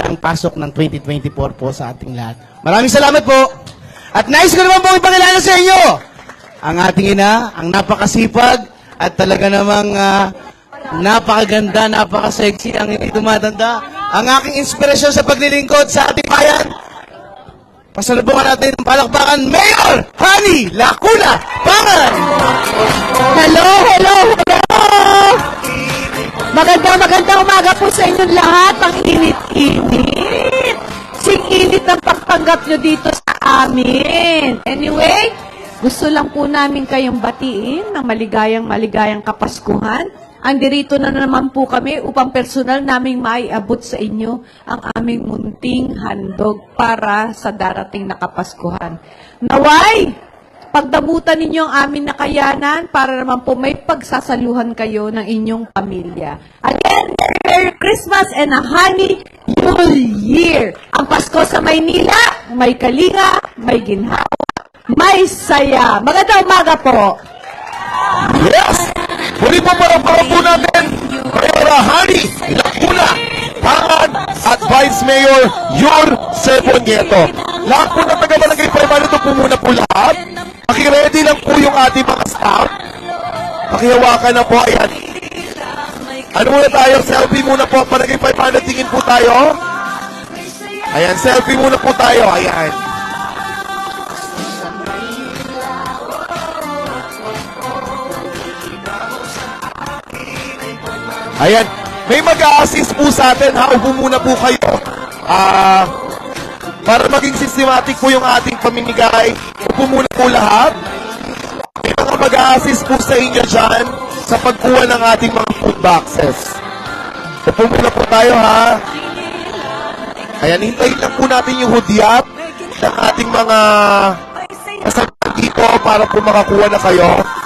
ang pasok ng 2024 po sa ating lahat. Maraming salamat po. At nais ko naman po ipakilala sa inyo ang ating ina, ang napakasipag at talaga namang ah, napakaganda, napakasexy ang hindi tumatanda. Ang aking inspirasyon sa paglilingkod sa ating bayan. Pasalubungan natin ng palakpakan, Mayor Hani Lacuna Pangan! Umaga po sa inyong lahat. Ang init-init. Sing init ng pagtanggap nyo dito sa amin. Anyway, gusto lang po namin kayong batiin ng maligayang maligayang kapaskuhan. Andirito na naman po kami upang personal naming maiabot sa inyo ang aming munting handog para sa darating na kapaskuhan. Naway! Pagdamutan ninyo ang aming nakayanan para naman po may pagsasaluhan kayo ng inyong pamilya. Again, Merry Christmas and a Happy New Year! Ang Pasko sa Maynila, may kalinga, may ginhawa, may saya. Magandang umaga po! Yes! Muli po para para po natin, Mayor Hani Lacuna, Pangan at Vice Mayor Yor Sergio Nieto. Lahat po ng taga-barangay Paimano ito po muna po lahat. Pakiready lang po yung ating mga staff. Pakihawakan na po, ayan. Ano muna tayo? Selfie muna po. Barangay Paimano, tingin po tayo. Ayan, selfie muna po tayo. Ayan. Ayan. May mag-a-assist po sa atin. Ha? Upo muna po kayo. Ah... para maging systematic po yung ating pamimigay, upo muna po lahat. May mga mag-a-assist po sa inyo dyan sa pagkuha ng ating mga food boxes. Upo muna po tayo ha. Ayan, hintayin lang po natin yung hudyat ng ating mga kasama dito para po makakuha na kayo.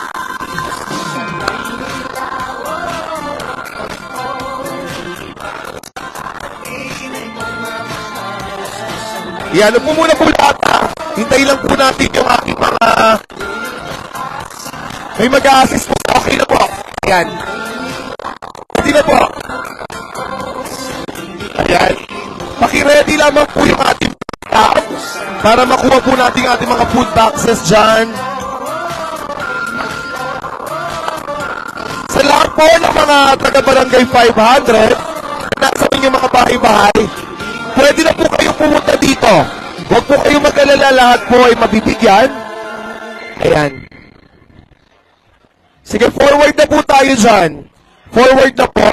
Yan, upo muna po lahat ha. Hintayin lang po natin yung ating mga... May mag-a-assist po. Okay na po. Ayan. Ready na po. Ayan. Pakiready lamang po yung ating staff para makuha po natin ating mga food boxes dyan. Sa lahat po ng mga taga-barangay 500 nasa inyong mga bahay-bahay, pwede na po kayo pumunta dito. Huwag po kayo mag-alala, lahat po ay mabibigyan. Ayan. Sige, forward na po tayo dyan. Forward na po.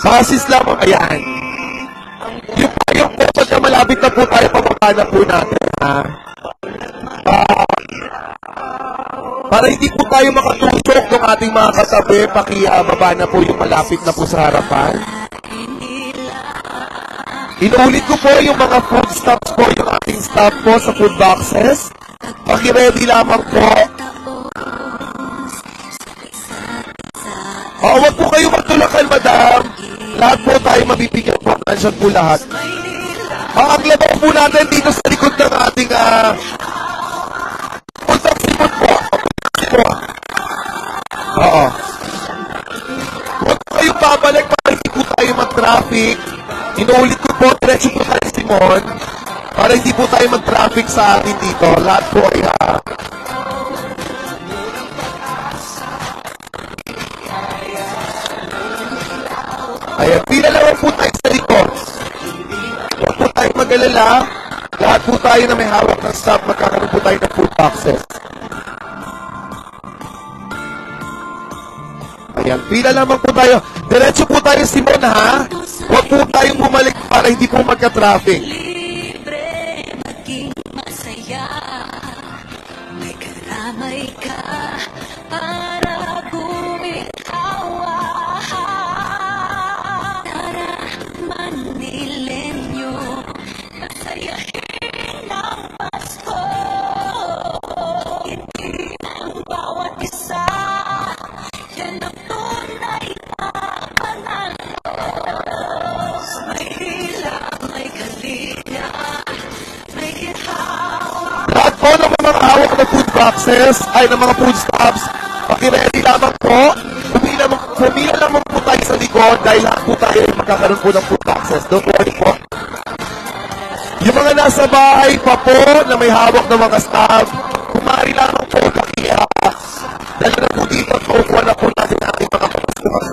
Basis lamang, ayan. Yung payong po, pagka malapit na po tayo, pababa na po natin, ha? Para hindi po tayo makatusok ng ating mga katabi, pakibaba na po yung malapit na po sa harapan. Inuulit ko po yung mga food stops po, yung ating staff po sa food boxes. Pakiready lamang po. Oo, wag po kayo magtulakan, madam. Lahat po tayo mabibigyan po. Nandiyan po lahat. Ah, ang labaw po natin dito sa likod ng ating ah, po. Oo. Huwag kayo babalik para hindi po tayo mag-traffic. Inuulit ko po, diretso po tayo Simon. Para hindi po tayo mag-traffic sa atin dito. Lahat po ay ah, Ayan, pila naman po tayo sa likod. Huwag po tayo mag-alala. Lahat po tayo na may hawak ng staff, magkakaroon po tayo ng food boxes. Ayan, pila naman po tayo. Diretso po tayo, Simon, ha? Huwag po tayong bumalik para hindi po magka-traffic. libre maging masaya May karamay ka hawak na food boxes, ay ng mga food stops, pakiready lamang po. Hindi lamang po po dahil lahat po tayo ay magkakaroon po ng food access. Don't worry po. Yung mga nasa bahay pa po na may hawak ng mga staff, kumari lamang po pakiya. Dahil na po dito, kukuha na po natin ating mga pagkakas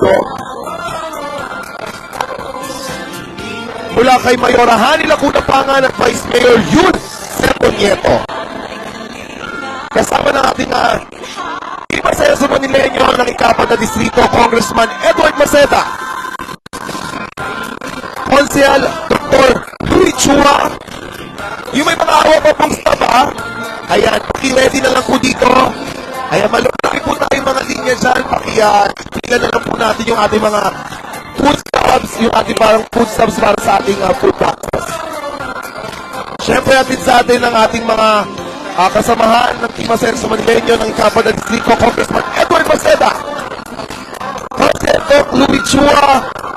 Mula kay Mayora Hani Lacuna Pangan at Vice Mayor Yun Sergio Nieto. Kasama ng ating uh, iba sa Manileño ng ikapat na distrito, Congressman Edward Maceta. Konsehal Dr. Louis Chua. Yung may mga awa pa pong staff ha. Ayan, paki-ready na lang po dito. Ayan, malaki po tayo mga linya dyan. Paki-uh, na lang po natin yung ating mga food stubs, yung ating parang food stubs para sa ating uh, food practice. Siyempre, atin sa atin ang ating mga uh, kasamahan ng Team Asen sa Manileño ng ikapat na distrito, Congressman Edward Maceda. Congressman Louis Chua,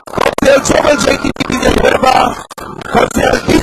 Congressman Joel J.T. Villanueva, Congressman D.